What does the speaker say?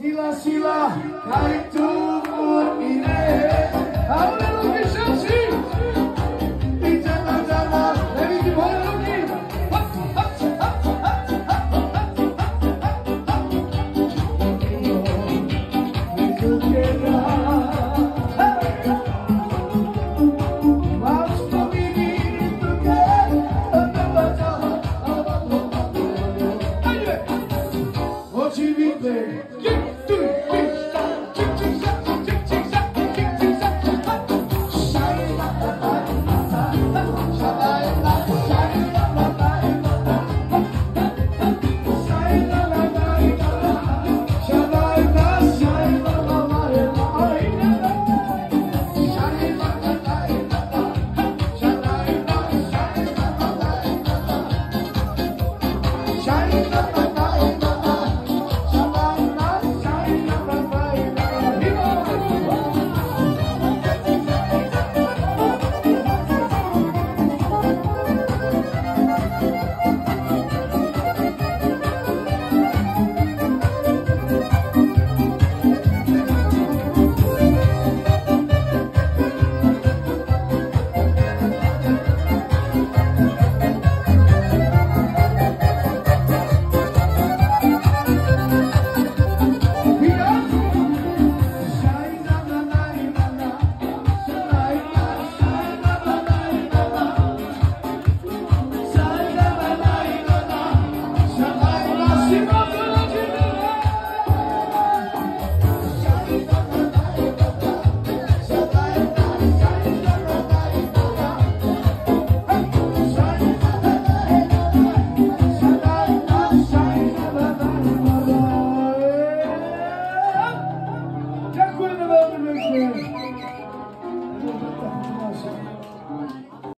Sila sila kaitu ine Aure luki shansi Ijana